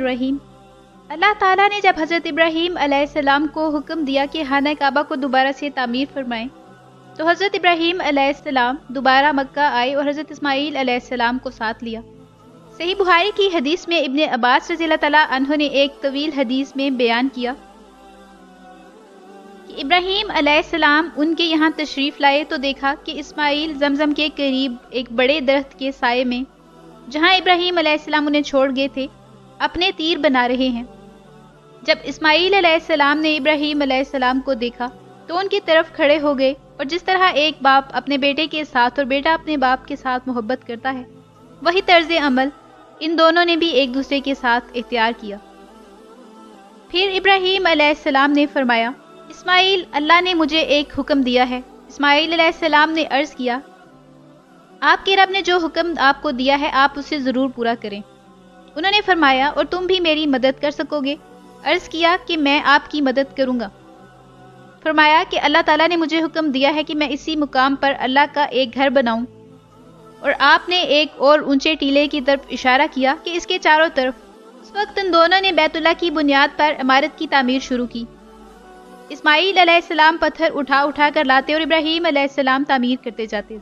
रहीम। अल्लाह ताला ने जब हज़रत इब्राहीम अलैहिस्सलाम को हुक्म दिया कि खाना काबा को दोबारा से तामीर फरमाएँ तो हज़रत इब्राहीम अलैहिस्सलाम दोबारा मक्का आए और हज़रत इस्माईल अलैहिस्सलाम को साथ लिया। सही बुहारी की हदीस में इब्ने अब्बास रज़ी अल्लाह ने एक तवील हदीस में बयान किया कि इब्राहीम अलैहिस्सलाम उनके यहाँ तशरीफ़ लाए तो देखा कि इस्माईल जमजम के करीब एक बड़े दरख्त के साय में, जहाँ इब्राहीम अलैहिस्सलाम उन्हें छोड़ गए थे। अपने तीर बना रहे हैं। जब अलैहिस्सलाम ने इब्राहीम को देखा तो उनकी तरफ़ खड़े हो गए और जिस तरह एक बाप अपने बेटे के साथ और बेटा अपने बाप के साथ मोहब्बत करता है, वही तर्ज अमल इन दोनों ने भी एक दूसरे के साथ इख्तियार किया। फिर इब्राहिम ने फरमाया इस्माईल अल्लाह ने मुझे एक हुक्म दिया है। अलैहिस्सलाम ने अर्ज़ किया, आपके रब ने जो हुक्म आपको दिया है, आप उसे ज़रूर पूरा करें। उन्होंने फरमाया, और तुम भी मेरी मदद कर सकोगे? अर्ज़ किया कि मैं आपकी मदद करूँगा। फरमाया कि अल्लाह ताला ने मुझे हुक्म दिया है कि मैं इसी मुकाम पर अल्लाह का एक घर बनाऊँ। और आपने एक और ऊँचे टीले की तरफ़ इशारा किया कि इसके चारों तरफ़, उस वक्त उन दोनों ने बैतुल्ला की बुनियाद पर इमारत की तामीर शुरू की। इस्माईल अलैहिस्सलाम पत्थर उठा उठा कर लाते और इब्राहीम अलैहिस्सलाम तामीर करते जाते।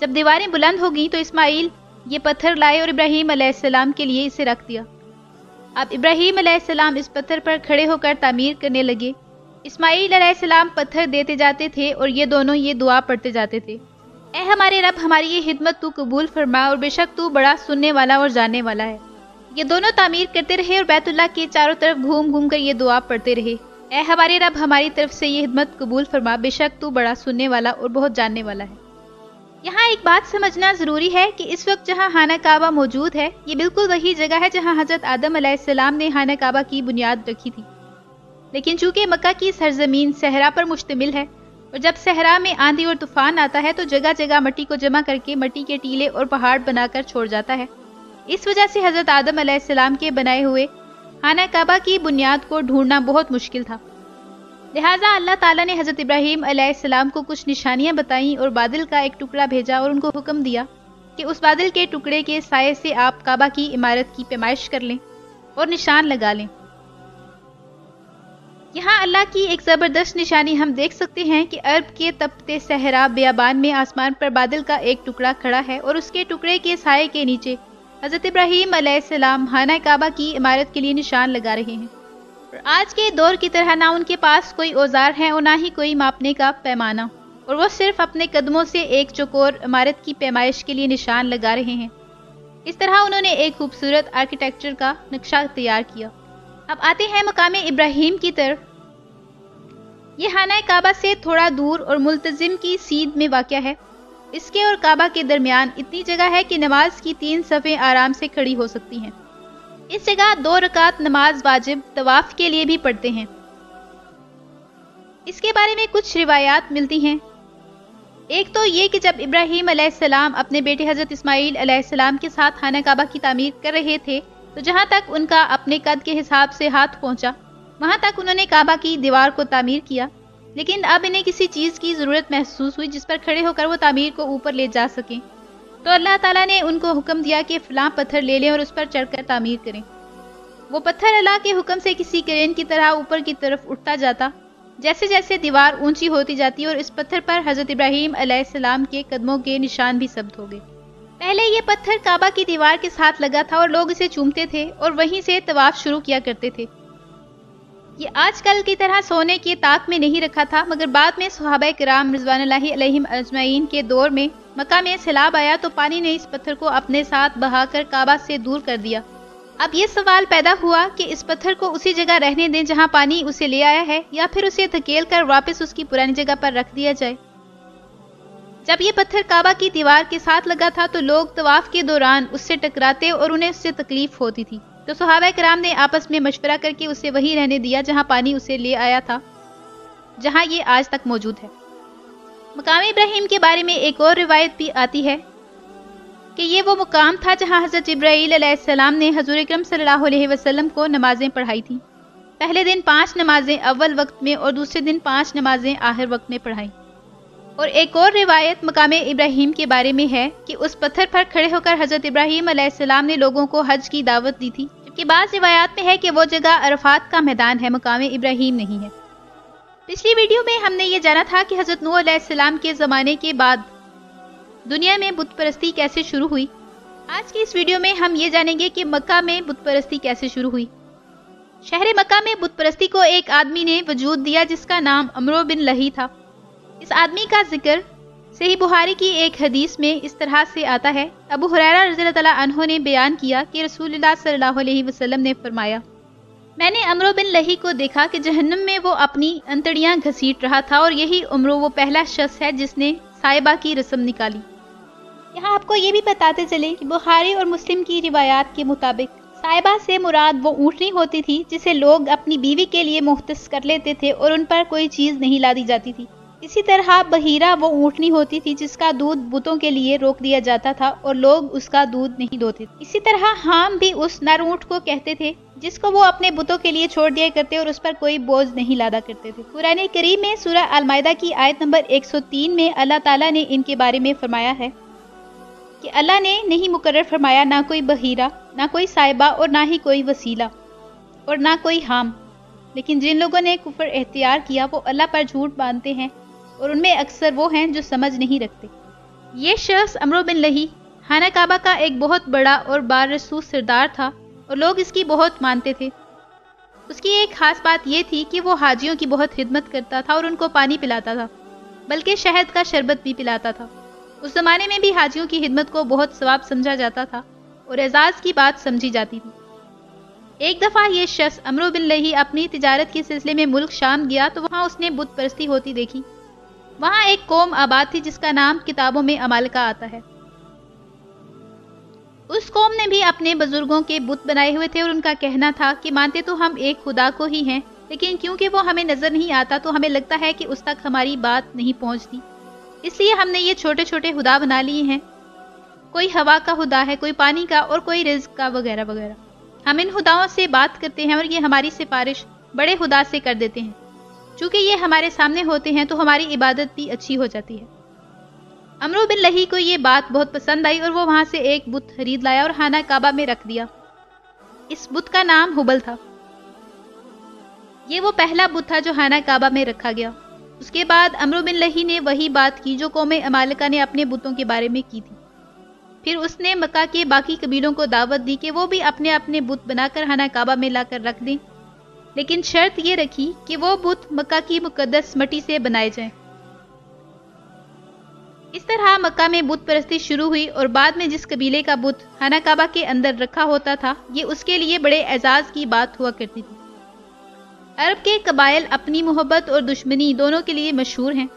जब दीवारें बुलंद हो गई तो इस्माईल ये पत्थर लाए और इब्राहीम अलैहिस्सलाम के लिए इसे रख दिया। अब इब्राहीम अलैहिस्सलाम इस पत्थर पर खड़े होकर तामीर करने लगे। इस्माईल अलैहिस्सलाम पत्थर देते जाते थे और ये दोनों ये दुआ पढ़ते जाते थे। ए हमारे रब, हमारी ये हिदमत तू कबूल फरमा और बेशक तू बड़ा सुनने वाला और जानने वाला है। ये दोनों तामीर करते रहे और बैतुल्ला के चारों तरफ़ घूम घूम कर ये दुआ पढ़ते रहे। ए हमारे रब, हमारी तरफ़ से ये हिदमत कबूल फरमा, बेशक तू बड़ा सुनने वाला और बहुत जानने वाला है। यहाँ एक बात समझना ज़रूरी है कि इस वक्त जहाँ हाना काबा मौजूद है, ये बिल्कुल वही जगह है जहाँ हज़रत आदम अलैहिस्सलाम ने हाना काबा की बुनियाद रखी थी। लेकिन चूँकि मक्का की सरजमीन सहरा पर मुश्तमिल है, और जब सहरा में आंधी और तूफ़ान आता है तो जगह जगह मट्टी को जमा करके मट्टी के टीले और पहाड़ बनाकर छोड़ जाता है। इस वजह से हज़रत आदम अलैहिस्सलाम के बनाए हुए खाना काबा की बुनियाद को ढूंढना बहुत मुश्किल था। लिहाजा अल्लाह ताला ने हज़रत इब्राहीम अलैहिस्सलाम को कुछ निशानियाँ बताईं और बादल का एक टुकड़ा भेजा और उनको हुक्म दिया कि उस बादल के टुकड़े के साय से आप काबा की इमारत की पैमाइश कर लें और निशान लगा लें। यहाँ अल्लाह की एक ज़बरदस्त निशानी हम देख सकते हैं कि अरब के तपते सहरा बियाबान में आसमान पर बादल का एक टुकड़ा खड़ा है और उसके टुकड़े के साय के नीचे हज़रत इब्राहीम अलैहिस्सलाम हाना काबा की इमारत के लिए निशान लगा रहे हैं। आज के दौर की तरह ना उनके पास कोई औज़ार है और ना ही कोई मापने का पैमाना। और वो सिर्फ़ अपने कदमों से एक चौकोर इमारत की पैमाइश के लिए निशान लगा रहे हैं। इस तरह उन्होंने एक खूबसूरत आर्किटेक्चर का नक्शा तैयार किया। अब आते हैं मकाम इब्राहिम की तरफ़। ये हाना काबा से थोड़ा दूर और मुल्तजिम की सीध में वाक़ है। इसके और काबा के दरमियान इतनी जगह है कि नमाज़ की तीन सफ़े आराम से खड़ी हो सकती हैं। इस जगह दो रकात नमाज़ वाजिब तवाफ के लिए भी पढ़ते हैं। इसके बारे में कुछ रिवायात मिलती हैं। एक तो ये कि जब इब्राहिम अलैहिस्सलाम अपने बेटे हज़रत इस्माईल अलैहिस्सलाम के साथ खाना काबा की तामीर कर रहे थे तो जहाँ तक उनका अपने कद के हिसाब से हाथ पहुँचा, वहाँ तक उन्होंने काबा की दीवार को तामीर किया। लेकिन अब इन्हें किसी चीज़ की ज़रूरत महसूस हुई जिस पर खड़े होकर वो तामीर को ऊपर ले जा सकें। तो अल्लाह ताला ने उनको हुक्म दिया कि फ़लाँ पत्थर ले लें और उस पर चढ़कर तामीर करें। वो पत्थर अल्लाह के हुक्म से किसी करेन की तरह ऊपर की तरफ़ उठता जाता जैसे जैसे दीवार ऊँची होती जाती और इस पत्थर पर हज़रत इब्राहीम अलैहिस्सलाम के कदमों के निशान भी सब्त हो गए। पहले ये पत्थर काबा की दीवार के साथ लगा था और लोग इसे चूमते थे और वहीं से तवाफ शुरू किया करते थे। ये आजकल की तरह सोने के ताक में नहीं रखा था, मगर बाद में सुहाबा कराम रिजवान अजमैन के दौर में मक्का में सैलाब आया तो पानी ने इस पत्थर को अपने साथ बहाकर काबा से दूर कर दिया। अब ये सवाल पैदा हुआ कि इस पत्थर को उसी जगह रहने दें जहाँ पानी उसे ले आया है, या फिर उसे धकेल कर वापस उसकी पुरानी जगह पर रख दिया जाए। जब ये पत्थर काबा की दीवार के साथ लगा था तो लोग तवाफ के दौरान उससे टकराते और उन्हें उससे तकलीफ़ होती थी। तो सुहाबा कराम ने आपस में मशवरा करके उसे वहीं रहने दिया जहाँ पानी उसे ले आया था, जहाँ ये आज तक मौजूद है। मकाम इब्राहिम के बारे में एक और रिवायत भी आती है कि ये वो मुकाम था जहाँ हज़रत इब्राहीम ने हजूर अक्रम सल्लल्लाहु को नमाजें पढ़ाई थी। पहले दिन पाँच नमाजें अव्वल वक्त में और दूसरे दिन पाँच नमाजें आखिर वक्त में पढ़ाई। और एक और रिवायत मकाम इब्राहिम के बारे में है कि उस पत्थर पर खड़े होकर हज़रत इब्राहिम अलैहिस्सलाम ने लोगों को हज की दावत दी थी, जबकि बाज़ रिवायात में है कि वो जगह अरफात का मैदान है, मकाम इब्राहिम नहीं है। पिछली वीडियो में हमने ये जाना था कि हज़रत नूह के ज़माने के बाद दुनिया में बुत परस्ती कैसे शुरू हुई। आज की इस वीडियो में हम ये जानेंगे कि मक्का में बुत परस्ती कैसे शुरू हुई। शहर मक्का में बुत परस्ती को एक आदमी ने वजूद दिया जिसका नाम अमरो बिन लही था। इस आदमी का ज़िक्र सही बुहारी की एक हदीस में इस तरह से आता है। अबू हुरैरा रज़ी ने बयान किया कि रसूलुल्लाह सल्लल्लाहु अलैहि वसल्लम ने फरमाया, मैंने अमरो बिन लही को देखा कि जहन्नम में वो अपनी अंतड़ियाँ घसीट रहा था और यही उम्र वो पहला शख्स है जिसने साहिबा की रस्म निकाली। यहाँ आपको ये भी बताते चले कि बुखारी और मुस्लिम की रिवायात के मुताबिक साहिबा से मुराद वो ऊँटनी होती थी जिसे लोग अपनी बीवी के लिए मुख्त कर लेते थे और उन पर कोई चीज़ नहीं ला दी जाती थी। इसी तरह बहीरा वो ऊँटनी होती थी जिसका दूध बुतों के लिए रोक दिया जाता था और लोग उसका दूध नहीं दोते इसी तरह हाम भी उस नर ऊँट को कहते थे, जिसको वो अपने बुतों के लिए छोड़ दिया करते और उस पर कोई बोझ नहीं लादा करते थे। पुराने करीब में सूरह अलमायदा की आयत नंबर 103 में अल्लाह ताला ने इनके बारे में फरमाया है कि अल्लाह ने नहीं मुकर फरमाया ना कोई बहीरा, ना कोई साहिबा और ना ही कोई वसीला और ना कोई हाम। लेकिन जिन लोगों ने कुफर एहतियार किया, वो अल्लाह पर झूठ बांधते हैं और उनमें अक्सर वो हैं जो समझ नहीं रखते। ये शख्स अमरो बिन लही खाना काबा का एक बहुत बड़ा और बारसूस सरदार था और लोग इसकी बहुत मानते थे। उसकी एक खास बात यह थी कि वो हाजियों की बहुत खिदमत करता था और उनको पानी पिलाता था, बल्कि शहद का शरबत भी पिलाता था। उस जमाने में भी हाजियों की खिदमत को बहुत सवाब समझा जाता था और एजाज की बात समझी जाती थी। एक दफ़ा ये शख्स अमरो बिन लही अपनी तिजारत के सिलसिले में मुल्क शाम गया तो वहाँ उसने बुत परस्ती होती देखी। वहाँ एक कौम आबाद थी जिसका नाम किताबों में अमाल का आता है। उस कौम ने भी अपने बुज़ुर्गों के बुत बनाए हुए थे और उनका कहना था कि मानते तो हम एक खुदा को ही हैं, लेकिन क्योंकि वो हमें नज़र नहीं आता तो हमें लगता है कि उस तक हमारी बात नहीं पहुँचती। इसलिए हमने ये छोटे छोटे खुदा बना लिए हैं। कोई हवा का खुदा है, कोई पानी का और कोई रिज का वगैरह वगैरह हम इन खुदाओं से बात करते हैं और ये हमारी सिफारिश बड़े खुदा से कर देते हैं। चूँकि ये हमारे सामने होते हैं तो हमारी इबादत भी अच्छी हो जाती है। अमरू बिन लही को ये बात बहुत पसंद आई और वो वहाँ से एक बुत खरीद लाया और खाना काबा में रख दिया। इस बुत का नाम हुबल था। ये वो पहला बुत था जो हाना काबा में रखा गया। उसके बाद अमरू बिन लही ने वही बात की जो कौम अमालिका ने अपने बुतों के बारे में की थी। फिर उसने मक्का के बाकी कबीलों को दावत दी कि वो भी अपने अपने बुत बनाकर हाना काबा में लाकर रख दें। लेकिन शर्त ये रखी कि वो बुत मक्का की मुकदस मटी से बनाए जाएँ। इस तरह मक्का में बुत परस्ती शुरू हुई और बाद में जिस कबीले का बुत खाना काबा के अंदर रखा होता था, ये उसके लिए बड़े एजाज की बात हुआ करती थी। अरब के कबाइल अपनी मोहब्बत और दुश्मनी दोनों के लिए मशहूर हैं।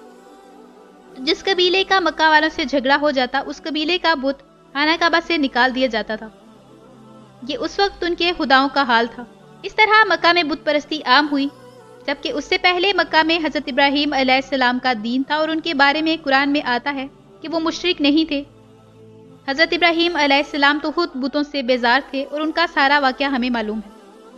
जिस कबीले का मक्का वालों से झगड़ा हो जाता, उस कबीले का बुत खाना काबा से निकाल दिया जाता था। ये उस वक्त उनके खुदाओं का हाल था। इस तरह मक्का में बुत परस्ती आम हुई, जबकि उससे पहले मक्का में हज़रत इब्राहिम सलाम का दीन था और उनके बारे में कुरान में आता है कि वो मुशरक नहीं थे। हज़रत इब्राहिम सलाम तो खुद बुतों से बेजार थे और उनका सारा वाक़ हमें मालूम है।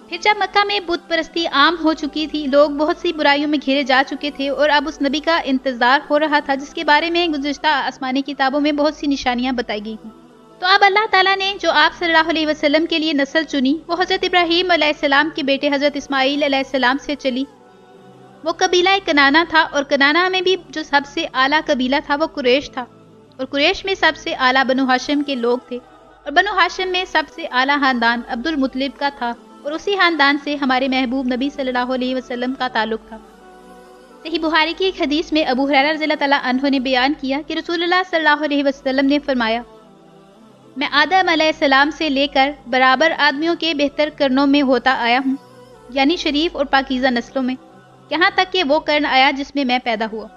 फिर जब मक्का में बुत परस्ती आम हो चुकी थी, लोग बहुत सी बुराइयों में घिरे जा चुके थे और अब उस नबी का इंतज़ार हो रहा था, जिसके बारे में गुजशत आसमानी किताबों में बहुत सी निशानियाँ बताई गई थी तो अब अल्लाह ताला ने जो आप सल्लल्लाहु अलैहि वसल्लम के लिए नस्ल चुनी, वो हज़रत इब्राहीम सलाम के बेटे हज़रत इस्माईल सलाम से चली। वो कबीला कनाना था और कनाना में भी जो सबसे आला कबीला था, वो कुरेश था। और कुरेश में सबसे आला बनु हाशिम के लोग थे। और बनु हाशिम में सबसे आला खानदान अब्दुल मुतलिब का था और उसी खानदान से हमारे महबूब नबी सल्लल्लाहु अलैहि वसल्लम का ताल्लुक था। सही बुहारी की एक हदीस में अबू हुरैरा रज़ी अल्लाह ने बयान किया कि रसूलुल्लाह सल्लल्लाहु अलैहि वसल्लम ने फरमाया मैं आदम सलाम से लेकर बराबर आदमियों के बेहतर करनों में होता आया हूँ, यानी शरीफ और पाकिज़ा नस्लों में। यहाँ तक कि वो कर्ण आया जिसमें मैं पैदा हुआ।